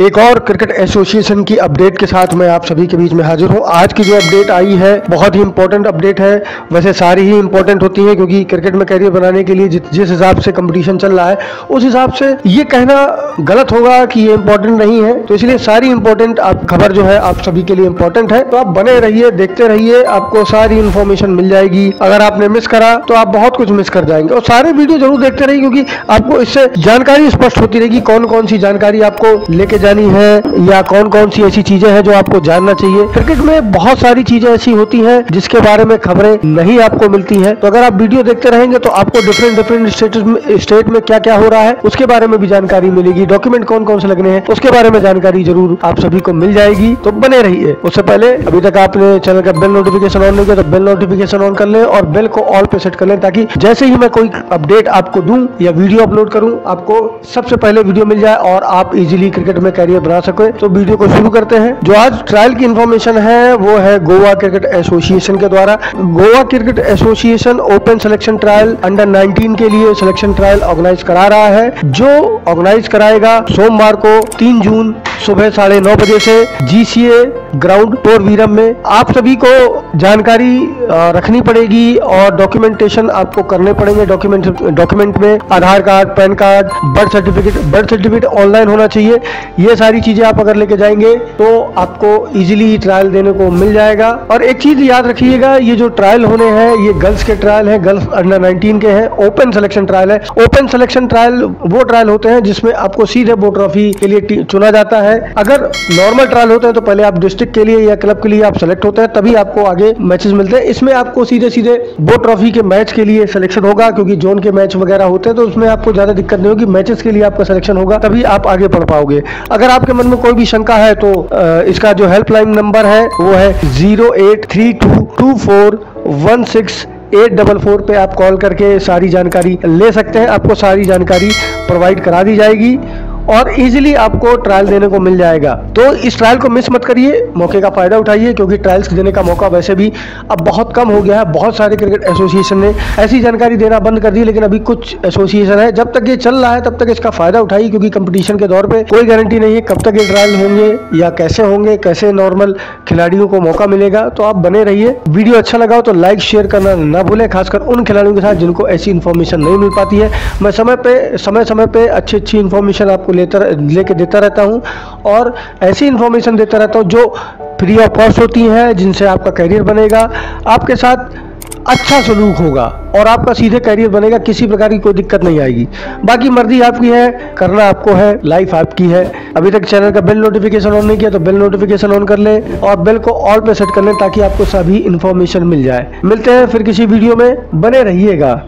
एक और cricket association की अपडेट के साथ मैं आप सभी के बीच में हाजिर हूँ। आज की जो अपडेट आई है, बहुत ही इंपॉर्टेंट अपडेट है। वैसे सारी ही इंपॉर्टेंट होती है, क्योंकि क्रिकेट में कैरियर बनाने के लिए जिस हिसाब से कंपटीशन चल रहा है, उस हिसाब से ये कहना गलत होगा कि ये इंपॉर्टेंट नहीं है। तो इसलिए सारी इंपॉर्टेंट आप, खबर जो है आप सभी के लिए इंपॉर्टेंट है। तो आप बने रहिए, देखते रहिए, आपको सारी इन्फॉर्मेशन मिल जाएगी। अगर आपने मिस करा तो आप बहुत कुछ मिस कर जाएँगे। और सारे वीडियो ज़रूर देखते रहिए, क्योंकि आपको इससे जानकारी स्पष्ट होती रहेगी कौन कौन सी जानकारी आपको लेके जानी है या कौन कौन सी ऐसी चीज़ें हैं जो आपको जानना चाहिए। क्रिकेट में बहुत सारी चीज़ें ऐसी होती हैं जिसके बारे में खबरें नहीं आपको मिलती हैं। तो अगर आप वीडियो देखते रहेंगे तो आपको डिफरेंट डिफरेंट स्टेट में स्टेट में क्या क्या हो रहा है, उसके बारे में भी जानकारी मिलेगी। डॉक्यूमेंट कौन कौन से लगने हैं, उसके बारे में जानकारी ज़रूर आप सभी को मिल जाएगी। तो बने रहिए। उससे पहले अभी तक आपने चैनल का बेल नोटिफिकेशन ऑन नहीं किया तो बेल नोटिफिकेशन ऑन कर लें और बेल को ऑल पे सेट कर लें ताकि जैसे ही मैं कोई अपडेट आपको दूँ या वीडियो अपलोड करूँ, आपको सबसे पहले वीडियो मिल जाए और आप इजीली क्रिकेट में कैरियर बना सके। तो वीडियो को शुरू करते हैं। जो आज ट्रायल की इन्फॉर्मेशन है, वो है गोवा क्रिकेट एसोसिएशन के द्वारा। Goa cricket association open selection trial under 19 के लिए सिलेक्शन ट्रायल ऑर्गेनाइज करा रहा है। जो ऑर्गेनाइज कराएगा, सोमवार को तीन जून सुबह साढ़े नौ बजे से जीसीए ग्राउंड पोर वीरम में आप सभी को जानकारी रखनी पड़ेगी और डॉक्यूमेंटेशन आपको करने पड़ेंगे। डॉक्यूमेंट डॉक्यूमेंट में Aadhaar card, PAN card birth certificate birth certificate online होना चाहिए। ये सारी चीज़ें आप अगर लेके जाएँगे तो आपको इजीली ट्रायल देने को मिल जाएगा। और एक चीज़ याद रखिएगा, ये जो ट्रायल होने हैं, ये गर्ल्स के ट्रायल है गर्ल्स अंडर 19 के हैं ओपन सिलेक्शन ट्रायल है। ओपन सिलेक्शन ट्रायल वो ट्रायल होते हैं जिसमें आपको सीधे वो ट्रॉफी के लिए चुना जाता है। अगर नॉर्मल ट्रायल होते हैं तो पहले आप डिस्ट्रिक्ट के लिए या क्लब के लिए आप सेलेक्ट होते हैं, तभी आपको आगे मैचेस मिलते हैं। इसमें आपको सीधे सीधे वो ट्रॉफी के मैच के लिए सिलेक्शन होगा, क्योंकि जोन के मैच वगैरह होते हैं तो उसमें आपको ज़्यादा दिक्कत नहीं होगी। मैचेस के लिए आपका सिलेक्शन होगा, तभी आप आगे बढ़ पाओगे। अगर आपके मन में कोई भी शंका है तो इसका जो हेल्पलाइन नंबर है, वो है zero eight three two two four one six eight double four पे आप कॉल करके सारी जानकारी ले सकते हैं। आपको सारी जानकारी प्रोवाइड करा दी जाएगी। और इजीली आपको ट्रायल देने को मिल जाएगा। तो इस ट्रायल को मिस मत करिए, मौके का फ़ायदा उठाइए, क्योंकि ट्रायल्स देने का मौका वैसे भी अब बहुत कम हो गया है, बहुत सारे क्रिकेट एसोसिएशन ने ऐसी जानकारी देना बंद कर दी, लेकिन अभी कुछ एसोसिएशन है। जब तक ये चल रहा है, तब तक इसका फ़ायदा उठाइए, क्योंकि कंपटीशन के दौर पर कोई गारंटी नहीं है कब तक ये ट्रायल होंगे या कैसे होंगे, कैसे नॉर्मल खिलाड़ियों को मौका मिलेगा। तो आप बने रहिए। वीडियो अच्छा लगा तो लाइक शेयर करना ना भूलें, खासकर उन खिलाड़ियों के साथ जिनको ऐसी इन्फॉर्मेशन नहीं मिल पाती है। मैं समय पे समय समय पे अच्छी अच्छी इन्फॉर्मेशन आपको लेता लेके देता रहता हूँ और ऐसी इन्फॉर्मेशन देता रहता हूँ जो फ्री ऑफ़ कॉस्ट होती हैं, जिनसे आपका करियर बनेगा, आपके साथ अच्छा सलूक होगा और आपका सीधे करियर बनेगा, किसी प्रकार की कोई दिक्कत नहीं आएगी। बाकी मर्ज़ी आपकी है, करना आपको है लाइफ आपकी है। अभी तक चैनल का बेल नोटिफिकेशन ऑन नहीं किया तो बेल नोटिफिकेशन ऑन कर ले और बेल को ऑल पे सेट कर लें ताकि आपको सभी इन्फॉर्मेशन मिल जाए। मिलते हैं फिर किसी वीडियो में, बने रहिएगा।